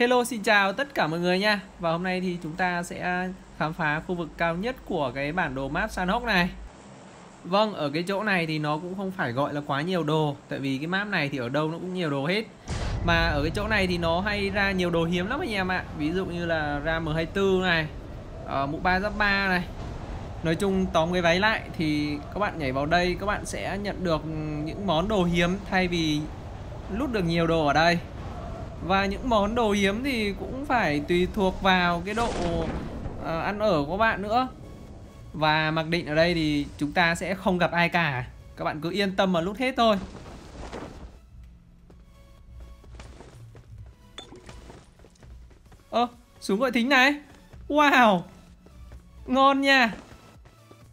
Hello xin chào tất cả mọi người nha. Và hôm nay thì chúng ta sẽ khám phá khu vực cao nhất của cái bản đồ map Sanhok này. Vâng, ở cái chỗ này thì nó cũng không phải gọi là quá nhiều đồ Tại vì cái map này thì ở đâu nó cũng nhiều đồ hết. Mà ở cái chỗ này thì nó hay ra nhiều đồ hiếm lắm anh em ạ. Ví dụ như là ra M24 này ở Mũ 3 giáp 3 này. Nói chung tóm cái váy lại thì các bạn nhảy vào đây các bạn sẽ nhận được những món đồ hiếm thay vì lút được nhiều đồ ở đây và những món đồ hiếm thì cũng phải tùy thuộc vào cái độ uh, ăn ở của bạn nữa. Và mặc định ở đây thì chúng ta sẽ không gặp ai cả. Các bạn cứ yên tâm mà lút hết thôi. Ơ súng gọi thính này. Wow ngon nha.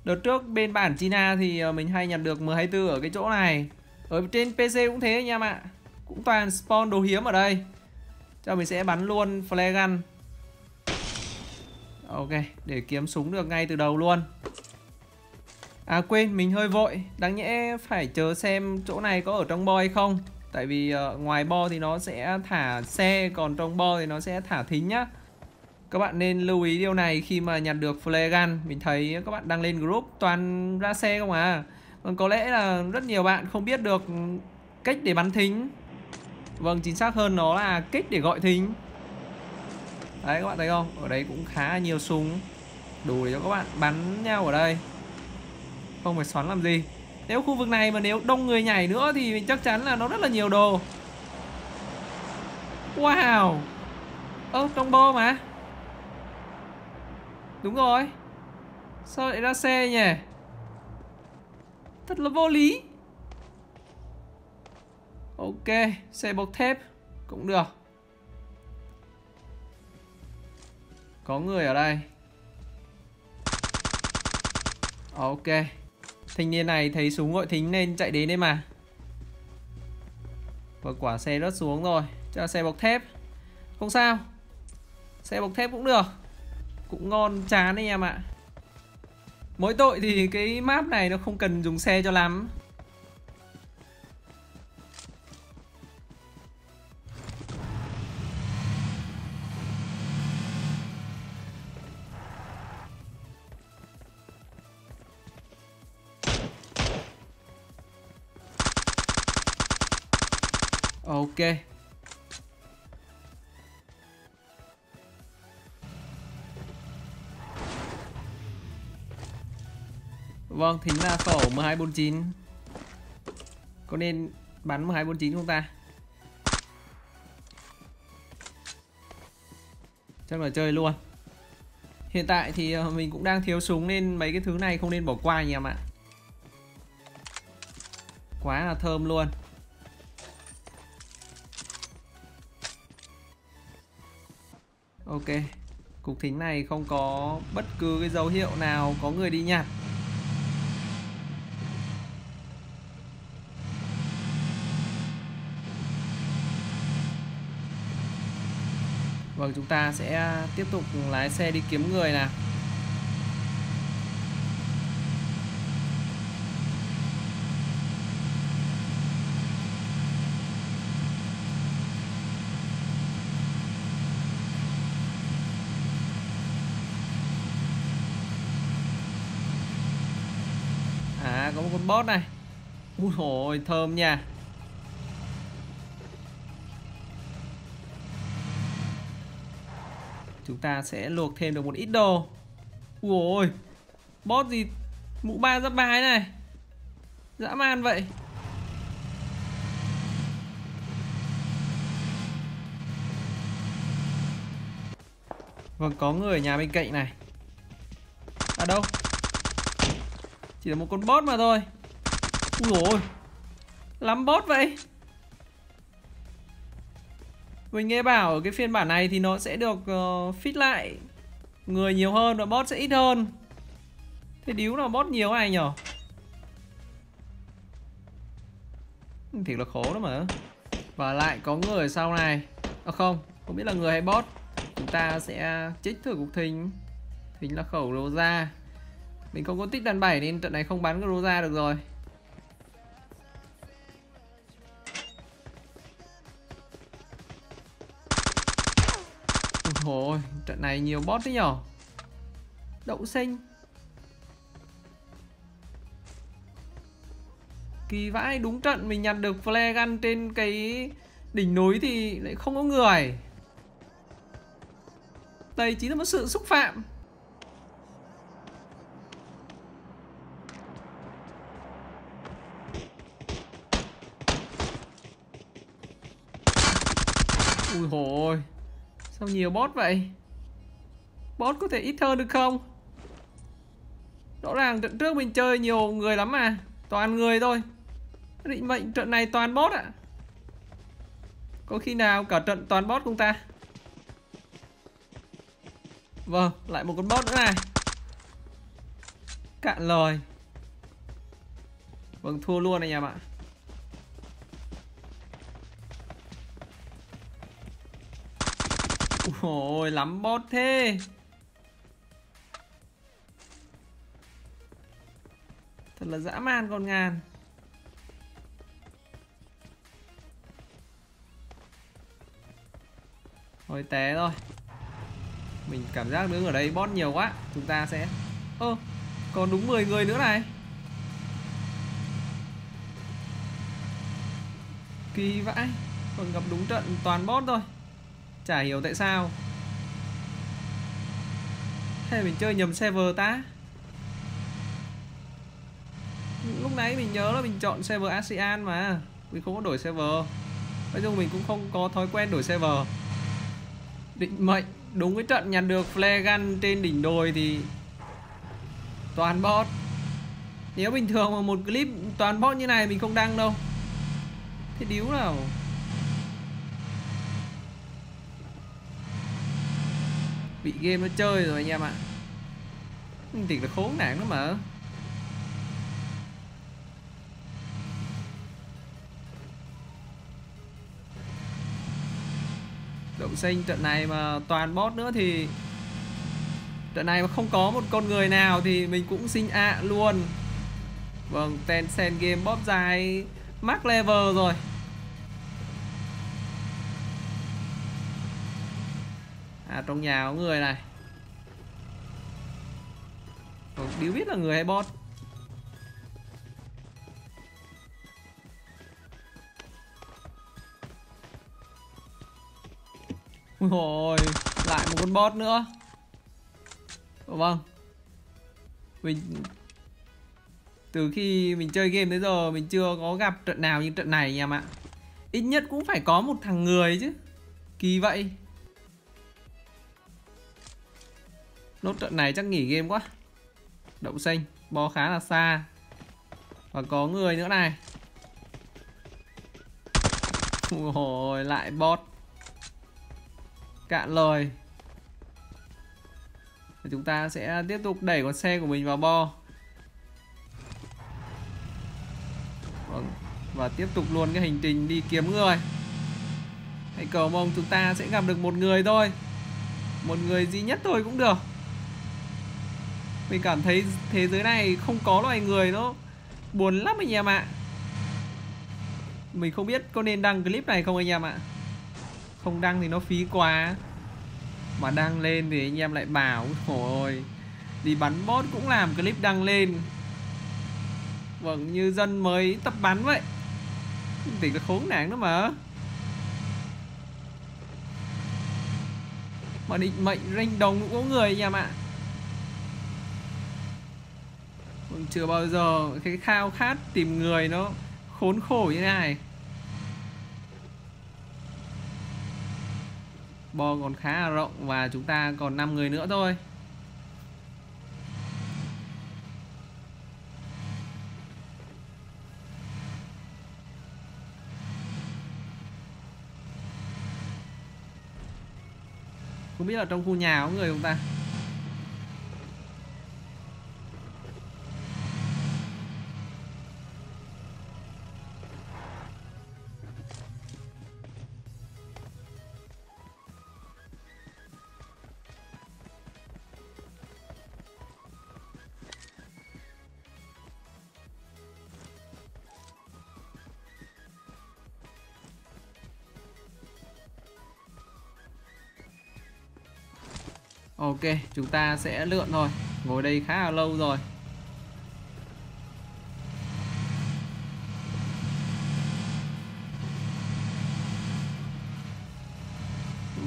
Đợt trước bên bản China thì ờ, mình hay nhặt được M24 ở cái chỗ này. Ở trên PC cũng thế anh em ạ Cũng toàn spawn đồ hiếm ở đây. Cho mình sẽ bắn luôn flare gun. Ok, để kiếm súng được ngay từ đầu luôn. À quên, mình hơi vội. Đáng nhẽ phải chờ xem chỗ này có ở trong bo hay không. Tại vì uh, ngoài bo thì nó sẽ thả xe Còn trong bo thì nó sẽ thả thính nhá. Các bạn nên lưu ý điều này khi mà nhặt được flare gun. Mình thấy các bạn đang lên group toàn ra xe không à? Còn có lẽ là rất nhiều bạn không biết được cách để bắn thính. Vâng chính xác hơn nó là kích để gọi thính. Đấy, các bạn thấy không? Ở đây cũng khá nhiều súng. Đủ để cho các bạn bắn nhau ở đây. Không phải xoắn làm gì. Nếu khu vực này mà nếu đông người nhảy nữa Thì mình chắc chắn là nó rất là nhiều đồ. Wow! Ơ trong bo mà. Đúng rồi. Sao lại ra xe nhỉ? Thật là vô lý. Ok, Xe bọc thép Cũng được. Có người ở đây. Ok. Thanh niên này thấy súng gọi thính nên chạy đến đây mà. Và quả xe rớt xuống rồi. Chắc là xe bọc thép. Không sao. Xe bọc thép cũng được. Cũng ngon, chán đấy em ạ. Mỗi tội thì cái map này nó không cần dùng xe cho lắm. Ok. Vâng, thính là khẩu M249 Có nên bắn M249 không ta? Chắc là chơi luôn. Hiện tại thì ờ, mình cũng đang thiếu súng nên mấy cái thứ này không nên bỏ qua anh em ạ. Quá là thơm luôn. Ok, Cục thính này không có bất cứ cái dấu hiệu nào có người đi nhặt. Vâng chúng ta sẽ tiếp tục lái xe đi kiếm người nào. À có một con boss này. Ui hồi thơm nha. Chúng ta sẽ luộc thêm được một ít đồ. Ui ôi Boss gì Mũ ba giáp ba này. Dã man vậy. Vâng có người ở nhà bên cạnh này. À đâu? Chỉ là một con boss mà thôi Ui ôi Lắm boss vậy mình nghe bảo ở cái phiên bản này thì nó sẽ được ờ, uh, fit lại người nhiều hơn và bot sẽ ít hơn. Thế điếu nào bot nhiều này nhở? Thiệt là khổ đó mà. Và lại có người ở sau này. À không, không biết là người hay bot. Chúng ta sẽ trích thử cục thính. Thính là khẩu lô ra. Mình không có tích đàn 7 nên trận này không bắn cái ra được rồi. Ôi, trận này nhiều bot thế nhở? Đậu xanh. Kỳ vãi đúng trận mình nhặt được flare gun trên cái đỉnh núi thì lại không có người. Đây chính là một sự xúc phạm. Ui hồi Sao nhiều bot vậy? Bot có thể ít hơn được không? Rõ ràng trận trước mình chơi nhiều người lắm mà, Toàn người thôi. Định mệnh trận này toàn bot ạ. À? Có khi nào cả trận toàn bot không ta? Vâng lại một con bot nữa này. Cạn lời. Vâng thua luôn anh em ạ. Ôi, lắm bot thế. Thật là dã man con ngàn. Thôi, té rồi Mình cảm giác đứng ở đây bot nhiều quá, Chúng ta sẽ Ơ, còn đúng 10 người nữa này. Kỳ vãi. Còn gặp đúng trận toàn bot thôi. Chả hiểu tại sao. Hay mình chơi nhầm server ta? Lúc nãy mình nhớ là mình chọn server ASEAN mà, Mình không có đổi server. Nói chung mình cũng không có thói quen đổi server. Định mệnh, Đúng cái trận nhặt được flare gun trên đỉnh đồi thì Toàn bot. Nếu bình thường mà một clip toàn bot như này mình không đăng đâu. Thế điếu nào? Bị game nó chơi rồi anh em ạ thiệt là khốn nạn lắm mà. Động sinh trận này mà toàn bot nữa thì trận này mà không có một con người nào thì mình cũng xin ạ à luôn. Vâng Tencent game bóp dài max level rồi. À trong nhà có người này. Còn điếu biết là người hay bot Ôi lại một con bot nữa. Vâng. Mình, từ khi mình chơi game tới giờ mình chưa có gặp trận nào như trận này anh em ạ. Ít nhất cũng phải có một thằng người chứ. Kỳ vậy. Nốt trận này chắc nghỉ game quá. Đậu xanh Bo khá là xa. Và có người nữa này. Ôi lại bot Cạn lời. Chúng ta sẽ tiếp tục đẩy con xe của mình vào bo. Vâng, Và tiếp tục luôn cái hành trình đi kiếm người. Hãy cầu mong chúng ta sẽ gặp được một người thôi. Một người duy nhất thôi cũng được mình cảm thấy thế giới này không có loài người nó buồn lắm anh em ạ. Mình không biết có nên đăng clip này không anh em ạ. Không đăng thì nó phí quá. Mà đăng lên thì anh em lại bảo Ôi Đi bắn bot cũng làm clip đăng lên. Vâng như dân mới tập bắn vậy. Thì là khốn nạn đó mà. Mà định mệnh ranh đồng cũng có người anh em ạ. Chưa bao giờ. Cái khao khát tìm người nó khốn khổ như thế này. Bo còn khá là rộng và chúng ta còn 5 người nữa thôi. Không biết là trong khu nhà có người không ta? Ok, chúng ta sẽ lượn thôi. Ngồi đây khá là lâu rồi.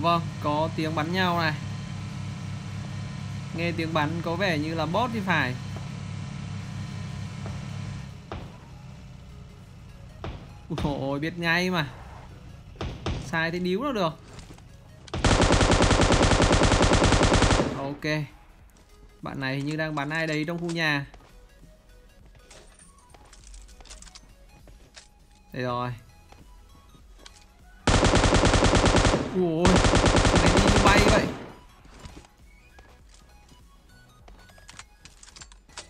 Vâng, có tiếng bắn nhau này. Nghe tiếng bắn có vẻ như là bot thì phải. Ôi biết ngay mà. Sai thì điếu nó được. Ok. Bạn này hình như đang bắn ai đấy trong khu nhà? Đây rồi. Ui Này đi như bay vậy.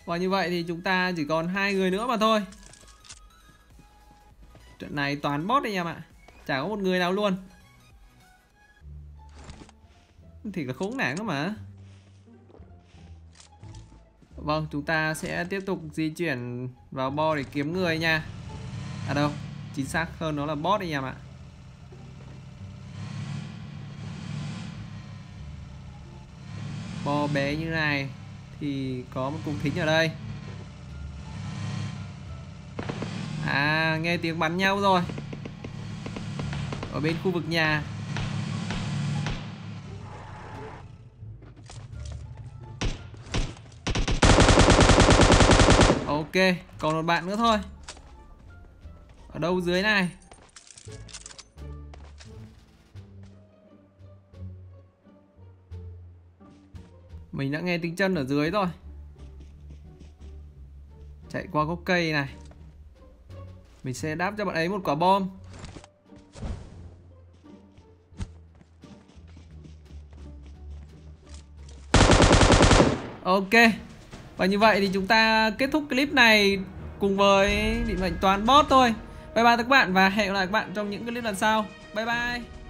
Và như vậy thì chúng ta chỉ còn hai người nữa mà thôi. Trận này toàn bot anh em ạ Chả có một người nào luôn. Thì là khốn nạn đó mà. Vâng, chúng ta sẽ tiếp tục di chuyển vào bo để kiếm người nha. À đâu, chính xác hơn nó là bot anh em ạ. Bo bé như này Thì có một cục thính ở đây. À, nghe tiếng bắn nhau rồi. Ở bên khu vực nhà. Ok, còn một bạn nữa thôi. Ở đâu dưới này? Mình đã nghe tiếng chân ở dưới rồi. Chạy qua gốc cây này. Mình sẽ đáp cho bạn ấy một quả bom. Ok và như vậy thì chúng ta kết thúc clip này cùng với định mệnh toán bot thôi. Bye bye các bạn và hẹn gặp lại các bạn trong những clip lần sau. Bye bye.